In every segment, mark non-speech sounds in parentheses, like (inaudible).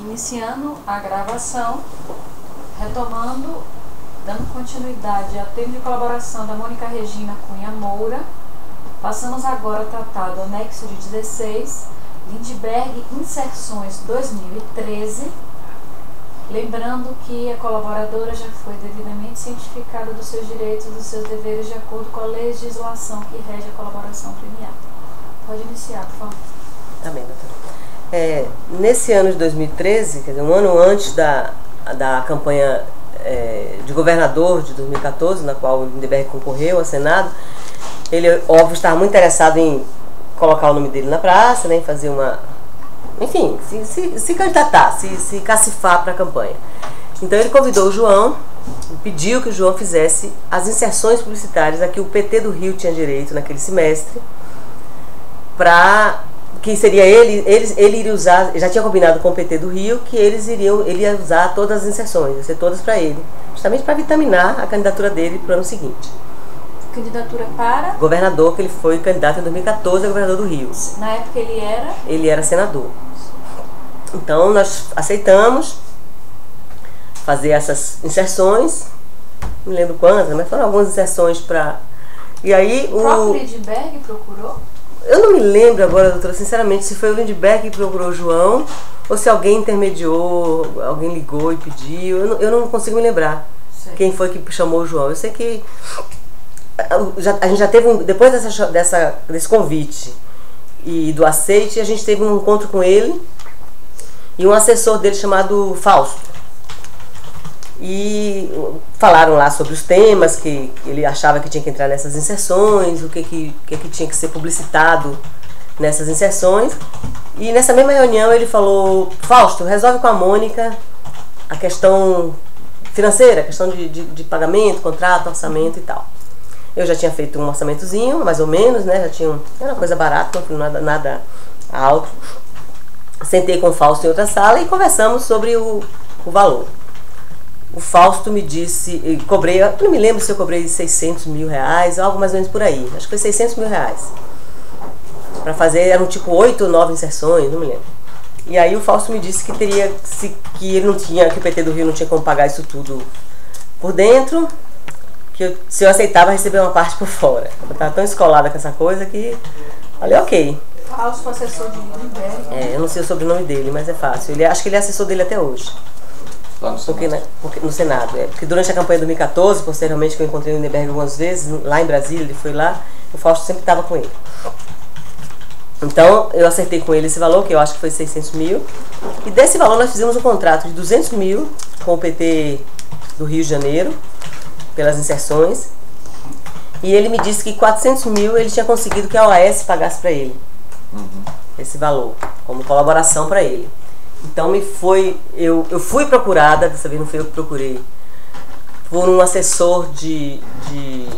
iniciando a gravação, retomando, dando continuidade ao tema de colaboração da Mônica Regina Cunha Moura, passamos agora a tratar do anexo de 16, Lindbergh Inserções 2013, lembrando que a colaboradora já foi devidamente cientificada dos seus direitos e dos seus deveres de acordo com a legislação que rege a colaboração premiada. Pode iniciar, por favor. Tá bem, doutora. É, nesse ano de 2013, quer dizer, um ano antes da, da campanha é, de governador de 2014, na qual o Lindeberg concorreu ao Senado, ele, óbvio, estava muito interessado em colocar o nome dele na praça, né, fazer uma. Enfim, se, se, se candidatar, se, se cacifar para a campanha. Então ele convidou o João, pediu que o João fizesse as inserções publicitárias a que o PT do Rio tinha direito naquele semestre, para que seria ele, ele, ele iria usar, já tinha combinado com o PT do Rio que eles iriam, ele ia usar todas as inserções, ia ser todas para ele, justamente para vitaminar a candidatura dele para o ano seguinte. Candidatura para? Governador, que ele foi candidato em 2014 a governador do Rio. Na época ele era? Ele era senador. Então nós aceitamos fazer essas inserções, não lembro quantas, mas foram algumas inserções para. E aí o. O próprio Lindbergh procurou? Eu não me lembro agora, doutora, sinceramente, se foi o Lindbergh que procurou o João ou se alguém intermediou, alguém ligou e pediu. Eu não, eu não consigo me lembrar sei. quem foi que chamou o João. Eu sei que já, a gente já teve um, depois dessa, dessa, desse convite e do aceite, a gente teve um encontro com ele e um assessor dele chamado Fausto e falaram lá sobre os temas que ele achava que tinha que entrar nessas inserções, o que, que, que, que tinha que ser publicitado nessas inserções. E nessa mesma reunião ele falou: Fausto, resolve com a Mônica a questão financeira, a questão de, de, de pagamento, contrato, orçamento e tal. Eu já tinha feito um orçamentozinho, mais ou menos, né? Já tinha um, era uma coisa barata, nada, nada alto. Sentei com o Fausto em outra sala e conversamos sobre o, o valor o Fausto me disse, cobrei, eu não me lembro se eu cobrei 600 mil reais, algo mais ou menos por aí, acho que foi 600 mil reais. Para fazer, eram tipo oito ou nove inserções, não me lembro. E aí o Fausto me disse que teria, que ele não tinha, que o PT do Rio não tinha como pagar isso tudo por dentro, que eu, se eu aceitava receber uma parte por fora. Eu estava tão escolada com essa coisa que falei, ok. Fausto, assessor de Lindenberg. É, eu não sei o sobrenome dele, mas é fácil. Ele, acho que ele é assessor dele até hoje. Lá no Senado. Porque, né, porque, no Senado. É, porque durante a campanha de 2014, posteriormente, que eu encontrei o Lindenberg algumas vezes, lá em Brasília, ele foi lá, o Fausto sempre estava com ele. Então, eu acertei com ele esse valor, que eu acho que foi 600 mil. E desse valor nós fizemos um contrato de 200 mil com o PT do Rio de Janeiro, pelas inserções. E ele me disse que 400 mil ele tinha conseguido que a OAS pagasse para ele. Uhum. Esse valor, como colaboração para ele. Então me foi, eu, eu fui procurada, dessa vez não fui eu que procurei, por um assessor de, de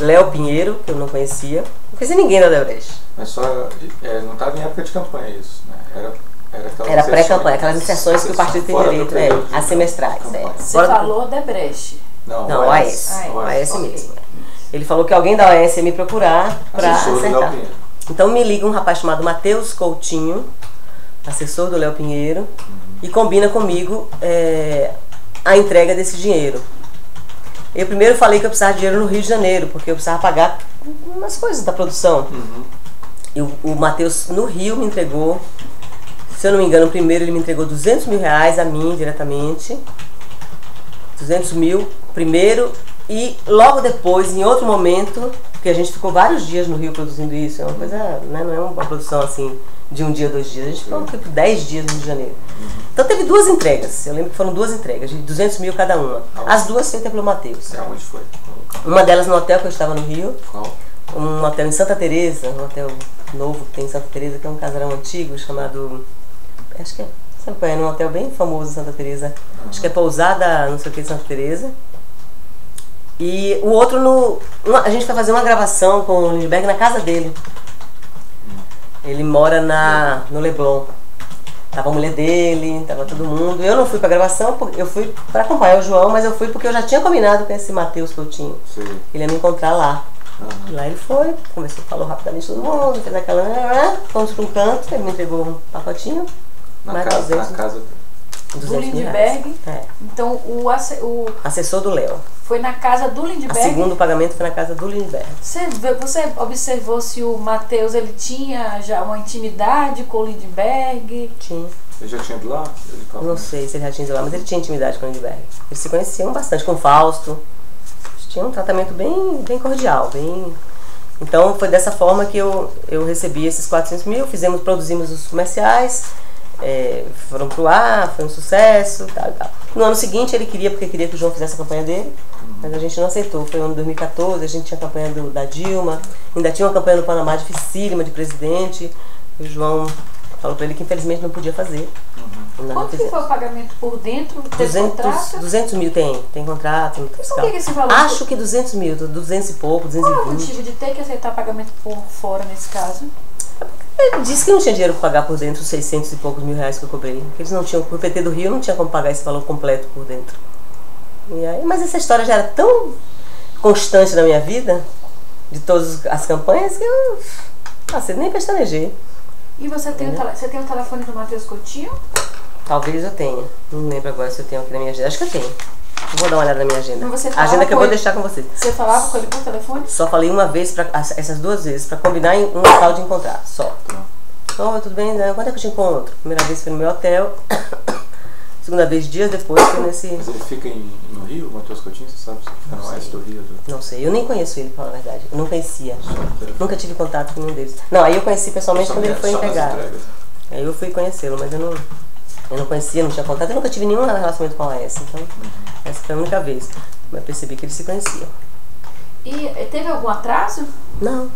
Léo Pinheiro, que eu não conhecia. Não conhecia ninguém da Odebrecht. Mas só, é, não estava em época de campanha isso, né? Era, era, era pré-campanha, aquelas inserções que o partido tem direito, é, as semestrais. É. Você Fora falou Odebrecht. Não, não AES. AES mesmo. Ele falou que alguém da OAS ia me procurar para acertar. Então me liga um rapaz chamado Matheus Coutinho, assessor do Léo Pinheiro, uhum. e combina comigo é, a entrega desse dinheiro. Eu primeiro falei que eu precisava de dinheiro no Rio de Janeiro, porque eu precisava pagar umas coisas da produção. Uhum. E o, o Matheus no Rio me entregou, se eu não me engano, primeiro ele me entregou 200 mil reais a mim diretamente. 200 mil primeiro e logo depois, em outro momento, porque a gente ficou vários dias no Rio produzindo isso, é uma coisa, né, não é uma produção assim de um dia, dois dias. A gente ficou tipo 10 dias no Rio de Janeiro. Então teve duas entregas. Eu lembro que foram duas entregas, de 200 mil cada uma. As duas feitas pelo Matheus. Onde foi? Uma delas no hotel que eu estava no Rio. Qual? Um hotel em Santa Teresa, um hotel novo que tem em Santa Teresa, que é um casarão antigo chamado. Acho que é. Sabe qual é? Um hotel bem famoso em Santa Teresa. Uhum. Acho que é pousada, não sei o que, de Santa Teresa. E o outro no. Uma, a gente foi fazer uma gravação com o Lindbergh na casa dele. Ele mora na, no Leblon. Tava a mulher dele, tava todo mundo. Eu não fui pra gravação, eu fui para acompanhar o João, mas eu fui porque eu já tinha combinado com esse Matheus Coutinho. Sim. Ele ia me encontrar lá. Uhum. Lá ele foi, começou, falou rapidamente todo mundo, fez aquela. Fomos para um canto, ele me entregou um pacotinho. Na, casa, na casa do 200 mil Lindbergh. É. Então o, o Assessor do Léo. foi na casa do Lindbergh. segundo pagamento foi na casa do Lindbergh. Você, você observou se o Matheus ele tinha já uma intimidade com o Lindbergh? Tinha. Ele já tinha ido lá? Não sei se ele já tinha ido lá, mas ele tinha intimidade com o Lindbergh. Eles se conheciam bastante com o Fausto. Eles tinham um tratamento bem, bem cordial, bem... Então foi dessa forma que eu, eu recebi esses 400 mil, fizemos, produzimos os comerciais, é, foram pro ar, foi um sucesso, tal, tal. No ano seguinte ele queria, porque queria que o João fizesse a campanha dele, mas a gente não aceitou. Foi no ano 2014, a gente tinha a campanha do, da Dilma, ainda tinha uma campanha do Panamá dificílima de presidente, o João falou para ele que infelizmente não podia fazer. Não Quanto que foi o pagamento por dentro? Teve 200, contrato? 200 mil tem, tem contrato, no Por fiscal. que que esse valor? Acho que 200 mil, 200 e pouco, Qual é o 220. motivo de ter que aceitar pagamento por fora nesse caso? Ele disse que não tinha dinheiro para pagar por dentro os 600 e poucos mil reais que eu cobrei. Que eles não tinham, o PT do Rio não tinha como pagar esse valor completo por dentro. E aí, mas essa história já era tão constante na minha vida, de todas as campanhas, que eu nossa, nem pestanejei. E você tem, o tele- você tem o telefone do Matheus Coutinho? Talvez eu tenha. Não lembro agora se eu tenho aqui na minha agenda. Acho que eu tenho. Eu vou dar uma olhada na minha agenda. Você A agenda que eu vou ele? deixar com você. Você falava com ele por telefone? Só falei uma vez, pra, as- essas duas vezes, pra combinar em um local de encontrar, só. Oi, tudo bem? Né? Quando é que eu te encontro? Primeira vez foi no meu hotel. (coughs) Segunda vez, dias depois, foi nesse. Mas ele fica em, no Rio, Matheus Coutinho, você sabe? Se ele fica no oeste do Rio. Do... Não sei, eu nem conheço ele, pra falar a verdade. Eu não conhecia. Só- Nunca tive contato com nenhum deles. Não, aí eu conheci pessoalmente só- quando ele foi só nas empregado. entregas. Aí eu fui conhecê-lo, mas eu não, eu não conhecia, não tinha contato. Eu nunca tive nenhum relacionamento com a Laércio, então essa foi a única vez. Mas percebi que eles se conheciam. E teve algum atraso? Não,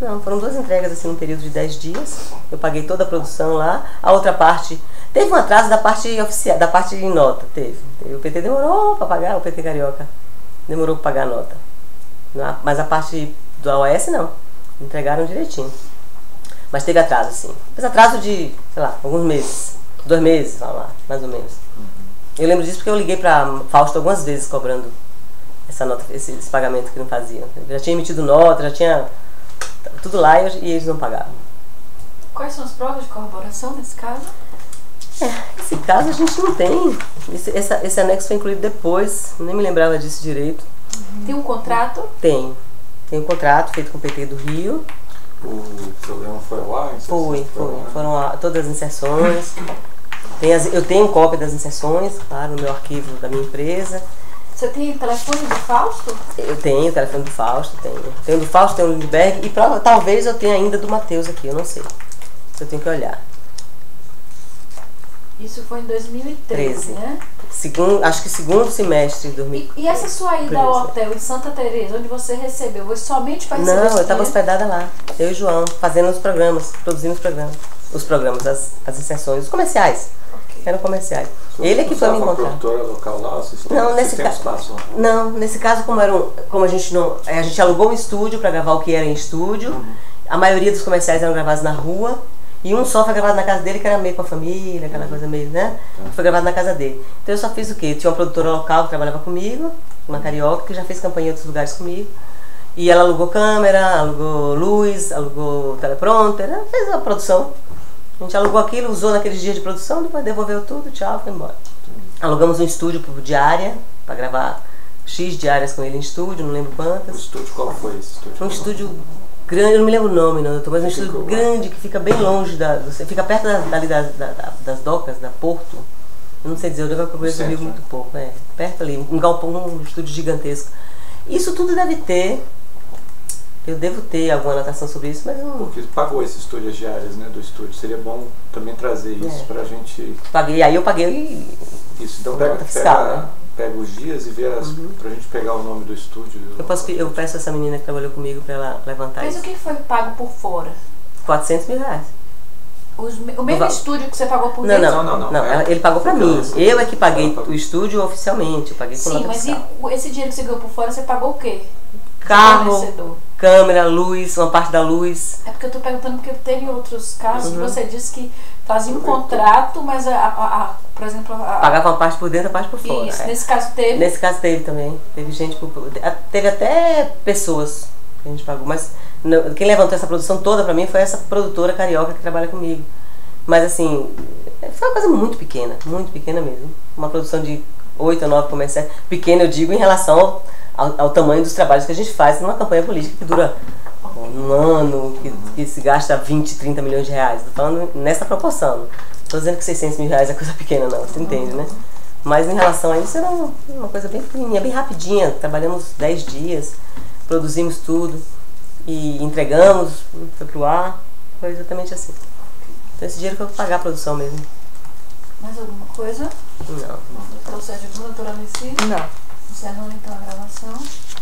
não, foram duas entregas assim num período de 10 dias. Eu paguei toda a produção lá. A outra parte. Teve um atraso da parte oficial, da parte em nota, teve. O PT demorou para pagar, o PT Carioca demorou para pagar a nota. Mas a parte do AOS não. Entregaram direitinho. Mas teve atraso, sim. Mas atraso de, sei lá, alguns meses. Dois meses, lá, mais ou menos. Eu lembro disso porque eu liguei para Fausto algumas vezes cobrando essa nota, esse, esse pagamento que não faziam. Eu já tinha emitido nota, já tinha tudo lá e, eu- e eles não pagavam. Quais são as provas de corroboração nesse caso? Esse caso a gente não tem. Esse, essa- esse anexo foi incluído depois, nem me lembrava disso direito. Tem um contrato? Tem. Tem um contrato feito com o PT do Rio. O programa foi inserção Foi, foi. ar? Foram a- todas as inserções. As- eu tenho cópia das inserções, claro, no meu arquivo da minha empresa. Você tem telefone do Fausto? Eu tenho o telefone do Fausto, tenho. Tenho do Fausto, tenho do Lindbergh e prova- talvez eu tenha ainda do Matheus aqui, eu não sei. Eu tenho que olhar. Isso foi em 2013, 13. né? Segundo, acho que segundo semestre de 2000. E, essa sua ida ao hotel em Santa Teresa, onde você recebeu, foi somente para receber Não, eu estava hospedada lá. Eu e o João, fazendo os programas, produzindo os programas. Os programas, as, as inserções, os comerciais. Eram comerciais. Ele é que foi me encontrar. produtora local lá? Não, nesse têm ca- espaço lá? Não, nesse caso, como, era um, como a gente não. A gente alugou um estúdio para gravar o que era em estúdio. A maioria dos comerciais eram gravados na rua. E um só foi gravado na casa dele, que era meio com a família, aquela coisa meio, né? Foi gravado na casa dele. Então eu só fiz o quê? Tinha uma produtora local que trabalhava comigo, uma carioca, que já fez campanha em outros lugares comigo. E ela alugou câmera, alugou luz, alugou teleprompter, fez a produção. A gente alugou aquilo, usou naqueles dias de produção, depois devolveu tudo, tchau, foi embora. Alugamos um estúdio por diária, para gravar X diárias com ele em estúdio, não lembro O quantas. estúdio, qual foi esse estúdio? Um estúdio grande, eu não me lembro o nome, não, doutor, mas um estúdio grande que fica bem longe da. Fica perto da, dali das, da- da- das docas, da Porto. Eu não sei dizer, eu devo conheço o né? muito pouco, é. Perto ali, um galpão, um estúdio gigantesco. Isso tudo deve ter. Eu devo ter alguma anotação sobre isso, mas eu não Porque pagou esses estúdios diárias né, do estúdio. Seria bom também trazer isso É. pra gente. paguei. Aí eu paguei e Isso, então pega, fiscal, pega, né? Uhum. pega os dias e vê as, pra gente pegar o nome do estúdio. eu, posso, eu peço a essa menina que trabalhou comigo para ela levantar Mas o isso. que foi pago por fora? 400 mil reais. Os o mesmo estúdio que você pagou por Não, dentro? não, Não, não, não. não, é- ele pagou pra Não, mim. Eu é que paguei o estúdio oficialmente. Eu paguei com Sim, mas e fiscal. o- esse dinheiro que você ganhou por fora, você pagou o quê? Carro, Fornecedor. Câmera, luz, uma parte da luz. É porque eu tô perguntando porque teve outros casos Uhum. que você disse que fazia um contrato, mas a, a- a- por exemplo, a, Pagava uma parte por dentro, a parte por fora. isso, é. nesse caso teve. Nesse caso teve também. Teve gente por. Teve até pessoas que a gente pagou. Mas não- quem levantou essa produção toda pra mim foi essa produtora carioca que trabalha comigo. Mas assim, Foi uma coisa muito pequena, muito pequena mesmo. Uma produção de oito ou nove comerciais. Pequena, eu digo, em relação ao, ao, tamanho dos trabalhos que a gente faz numa campanha política que dura um ano, que, que se gasta 20, 30 milhões de reais. Estou falando nessa proporção. Não estou dizendo que 600 mil reais é coisa (laughs) pequena, não. Você entende, né? Mas em relação a isso, era uma coisa bem pequenininha, bem rapidinha. Trabalhamos 10 dias, produzimos tudo e entregamos, foi pro ar. Foi exatamente assim. Então esse dinheiro foi para pagar a produção mesmo. Mais alguma coisa? Não. Doutor Sérgio, doutora Alice? Não. Encerrando então a gravação.